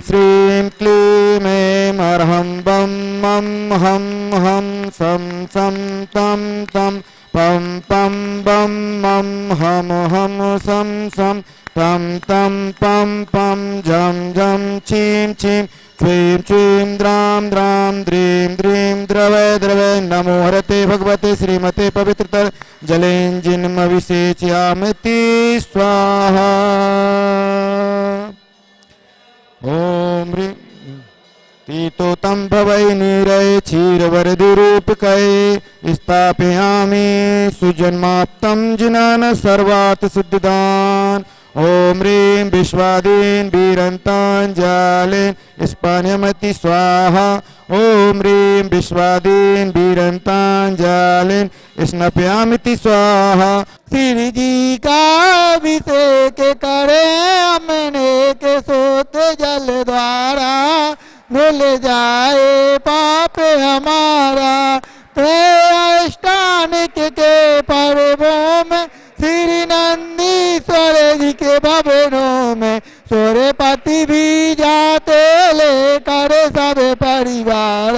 श्रीं क्लीं ऐं अर्हं बं मं हं हं सं सं तं तं पं पं बं मं हम हम सं सं तं तं पं पं झं झं छीं छीं क्लीं क्लीं द्रां द्रां द्रीं द्रीं द्रवय द्रवय नमो हरते भगवते श्रीमते पवित्रतर जलेञ्जिन्मविषेच्यामिति स्वाहा। तीतोतं भवै नीरय क्षीरवरदिरूपकये स्थापयामि सुजन्माप्तं जिनान सर्वात् सिद्धिदान् ॐ ह्रीं विश्वादीन् वीरन्ताञ्जालेन् स्पान्यमति स्वाहा। ॐ ह्रीं विश्वादीन् वीरन्ताञ्जालेन् स्नपयामिति स्वाहा। श्री जी का अभिषेक करे हमने के सोत जल द्वारा। धुल जाए पाप हमारा। अष्टानिक के पर्वों में, श्री नंदीश्वर जी के भवनों में सूर्यपति भी जाते लेकर सब परिवार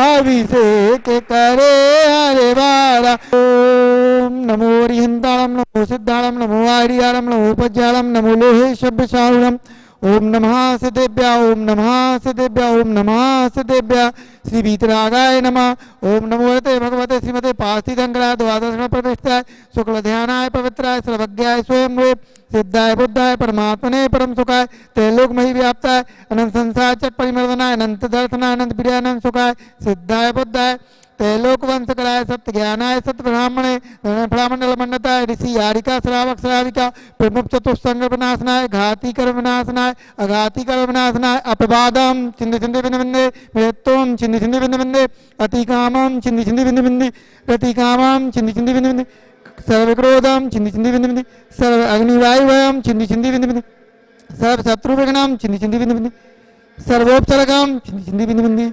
अभिषेक करे हरे बारा ओम नमो हरिहंताणम नमो सिद्धाणम नमो आर्याणम नमो उपज्याणम नमो लोहे शब्द ओम नमः सदेभ्य ओम नमः सदेभ्य ओम नमः सदेभ्य श्री वीतरागाय नमः। ओम नमो हते भगवते श्रीमते पास्तिदंगरा द्वादश प्रतिष्ठाय शुक्ल ध्यानाय पवित्राय सर्वज्ञाय स्वयं सिद्धाय बुद्धाय परमात्मने परम सुखाय त्रैलोक मही व्याप्ताय अनंत संसार चट परिमर्दनाय अनंत दर्शनाय अनंत प्रियानंद सुखाय सिद्धाय बुद्धाय त्रैलोक वंश कराय सत्य ज्ञानाय सत्य ब्राह्मणे ब्राह्मण मंडताय ऋषि यारिका, श्रावक श्राविका, प्रमुख चतुस्संग विनाशनाय घाती कर्म विनाशनाय अघाती कर्म विनाशनाय अपवादम चिंद चिंद बिंद बिंदे मृत्युम चिंद चिंद बिंद बिंदे अतिकामम चिंद चिंद बिंद बिंदे प्रतिकामम चिंद चिंद बिंद बिंदे सर्वक्रोधम चिंद चिंद बिंद बिंदे सर्व अग्निवायुवयम चिंद चिंद बिंद बिंदे सर्व शत्रु विघ्नम चिंद चिंद बिंद बिंदे सर्वोपसर्गम चिंद चिंद बिंद बिंदे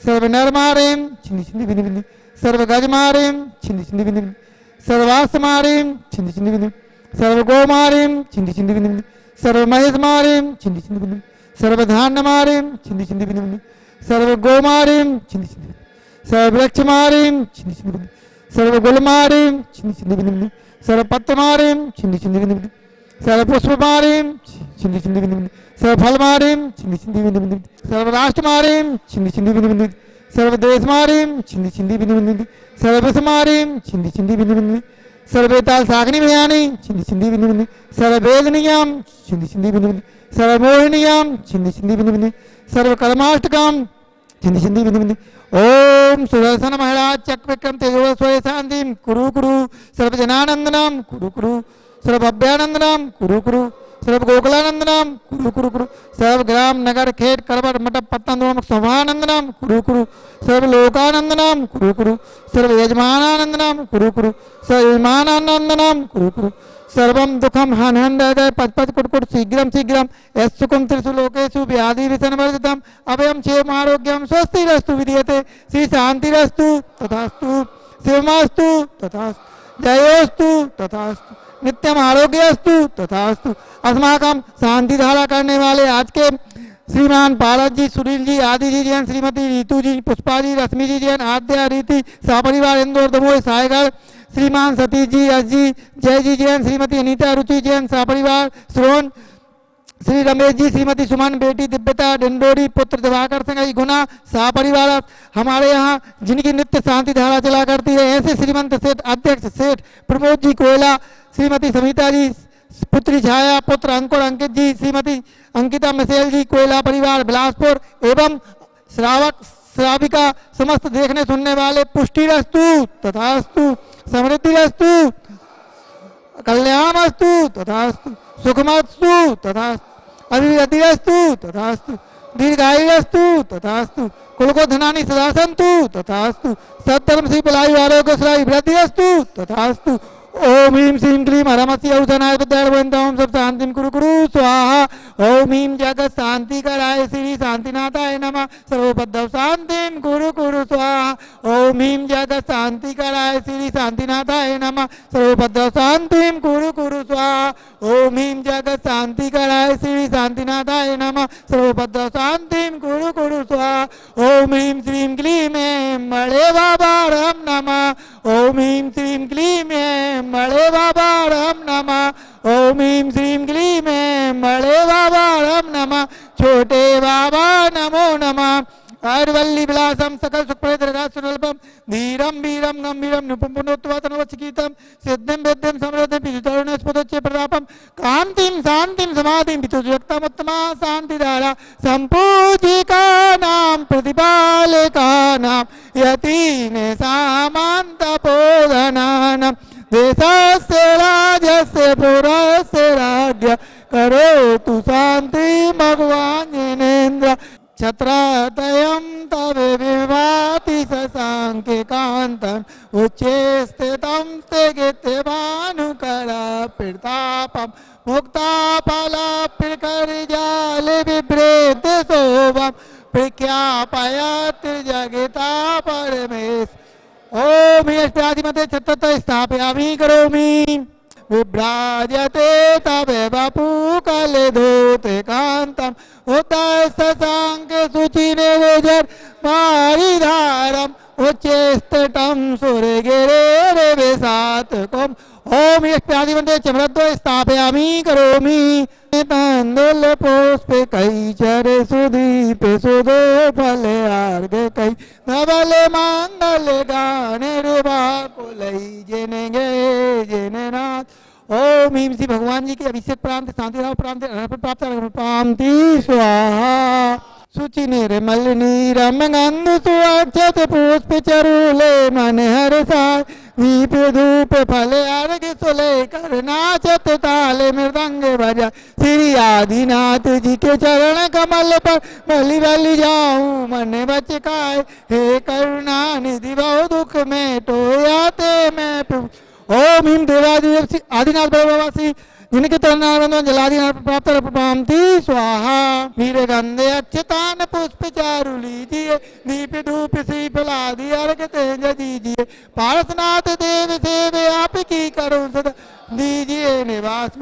सर्व नरमारेम छिंदी छिंदी बिंदी बिंदी सर्व गजमारेम छिंदी छिंदी बिंदी बिंदी सर्वास मारेम छिंदी छिंदी बिंदी सर्व गोमारेम छिंदी छिंदी बिंदी बिंदी सर्व महेश मारेम छिंदी छिंदी बिंदी सर्व धान्य मारेम छिंदी छिंदी बिंदी बिंदी सर्व गोमारेम छिंदी छिंदी सर्व वृक्ष मारेम छिंदी छिंदी बिंदी सर्व गुल मारेम छिंदी छिंदी बिंदी बिंदी सर्व पत्र मारेम छिंदी छिंदी बिंदी बिंदी सर्व पुष्प मारेम छिंदी छिंदी बिंदी बिंदी सर्व फल मारेम छिंदी छिंदी बिंदी बिंदी सर्व राष्ट्र मारेम छिंदी छिंदी बिंदी बिंदी सर्व देश मारेम छिंदी छिंदी बिंदी बिंदी सर्व विष छिंदी छिंदी बिंदी बिंदी सर्व ताल सागनी भयानी छिंदी छिंदी बिंदी बिंदी सर्व वेद छिंदी छिंदी बिंदी बिंदी सर्व मोह छिंदी छिंदी बिंदी बिंदी सर्व कर्माष्टकम छिंदी छिंदी बिंदी बिंदी ओम सुदर्शन महाराज चक्र विक्रम तेजो स्वय शांति कुरु कुरु सर्व जनानंदनम कुरु कुरु सर्व अभ्यानंदनम कुरु कुरु सर्व गोकुलानंदनम कुरु कुरु कुरु। सर्व ग्राम, नगर खेत करबट मटप पत्तन सभानंदनम कुरु कुरु। सर्व लोकानंदनम कुरु कुरु। सर्व यजमानानंदनम कुरु कुरु। सर्व यजमानानंदनम कुरु कुरु। सर्वम दुखम हन हन, हृदय पच पच कुटकुट शीघ्रम शीघ्रम यस्सुकुम त्रिषु लोकेषु व्याधि विषणवर्जितम अभयम क्षेम आरोग्यम स्वस्ति रस्तु विधीयते। श्री शांति रस्तु तथास्तु। शिवमास्तु, तथास्तु। जयोस्तु, तथास्तु। नित्यम तो अस्तु अस्माकम शांति धारा करने वाले आज के श्रीमान भारत जी सुनील जी, आदि जी, जैन श्रीमती रितु जी, पुष्पा जी, रश्मि जी, जैन आद्या रीति सपरिवार इंदौर दमोह सायगर श्रीमान सतीश जी, एस जी, जय जी, जैन श्रीमती अनिता रुचि, जैन सपरिवार, श्रोन श्री रमेश जी, श्रीमती सुमन बेटी, दिव्यता डिंडोरी, पुत्र दिवाकर सिंह जी गुना परिवार, हमारे यहाँ जिनकी नित्य शांति धारा चला करती है, ऐसे श्रीमंत सेठ, अध्यक्ष सेठ, प्रमोद जी कोयला, श्रीमती समिता जी, पुत्री छाया, पुत्र अंकुर अंकित जी, श्रीमती अंकिता मिसेल जी, कोयला परिवार, बिलासपुर, एवं श्रावक, श्राविका, समस्त देखने सुनने वाले पुष्टि रस्तु तथास्तु समृद्धि रस्तु कल्याणस्तु तथास्तु, सुखमस्तु, तथास्तु। अभिवृद्धिस्तु तथास्तु दीर्घायुस्तु तथास्तु कुल को धनानी सदा संतु तथास्तु सत्धर्म से पलायु आरोग्य सलाई वृद्धिस्तु तथास्तु ओम ह्रीं श्रीं क्लीं हरमस्य औधनाय विद्यावंतम सब शांतिम कुरु कुरु। स्वाहा। ओम ह्रीं जगत शांति कराय श्री शांतिनाथाय नमः। सर्वपद्ध शांतिम कुरु कुरु। स्वाहा। ओम ह्रीं जगत शांति कराय श्री शांतिनाथाय नमः। सर्वपद्ध शांतिम कुरु कुरु। स्वाहा। ओम ह्रीं जगत शांति कराय श्री शांतिनाथाय नमः। सर्वपद्ध शांतिम कुरु कुरु। स्वाहा। ओम ह्रीं श्रीं क्लीं मणे बाबा राम नमः। छोटे बाबा नमो नमः आयुर्वल्ली विलासम सकल सुखप्रदम धीरम वीरम गंभीरम निपुम पुनोत्तवातनवचिकीतम सिद्धिम वेद्यम समृद्धिम पितुतरुणस्पदोच्च प्रतापम कांतिम शांतिम समाधिम पितुजक्तमुत्तमा शांतिधारा संपूजिका नाम प्रतिपालिका नाम यतीन सामंत पोधनानम देशस्य कान्तम् उदस्तसाङ्क शुचिने विजर मारिधारम् उच्चेस्तटं सुरगिरे विसातकम् ॐ यष्टादिवन्ते चमरद्वय स्थापयामि, करोमि। तन्दुल पुष्प कैचर सुदीप सुदो फल आर्ग कै नवल मंगल गाने रुबा कुलई जने गे जने नाथ। ओम हिम श्री भगवान जी के अभिषेक प्रांत, शांति राव प्रांत प्राप्त प्रांति स्वाहा। सुचि निर्मल नीरम गंध सुअक्षत पुष्प चरूले मन हर साय दीप धूप फल अर्घ सुले कर नाचत ताल मृदंग बजा। श्री आदिनाथ जी के चरण कमल पर बलि बलि जाऊँ, मन बचकाए हे करुणा निधि बहु दुख में टोयाते मैं ओम देवादि आदिनाथ भगवासी जिनके तरनानंद जलादिनाथ प्राप्त प्रपांति स्वाहा अच्छतान पुष्प चारु लीजिए दीप धूप सी दीजिए पारसनाथ देव सेवे आप की करो सदा दीजिए निवास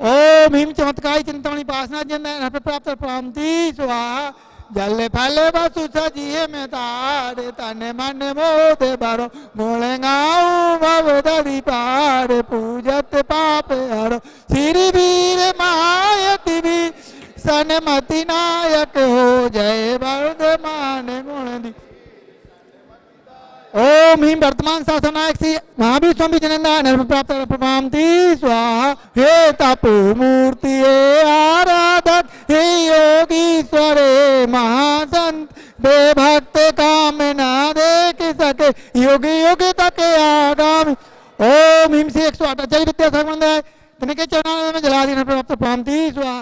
ओम हिम चमत्कारी चिंतामणि पासना जन प्राप्त प्रपांति स्वाहा जल फल बसु सजिए में तारे, तने मन मोद बरो मोले गाऊ भव दरी पार, पूजत पाप हरो। श्री वीर मायति भी, सनमति नायक हो। जय वर्धमान गुण दी ओम हिम वर्तमान शासन नायक श्री महावीर स्वामी नर्म प्राप्त प्रमांति स्वाहा, हे तपो मूर्ति आराधक। योगी स्वरे महासंत दे भक्त काम कामना देख सके युग युग तक आगामी। ओम हिमसी एक सौ अठाचाई विद्या संबंध है तिनके चरण में जला दिन प्राप्त तो प्रांति स्वा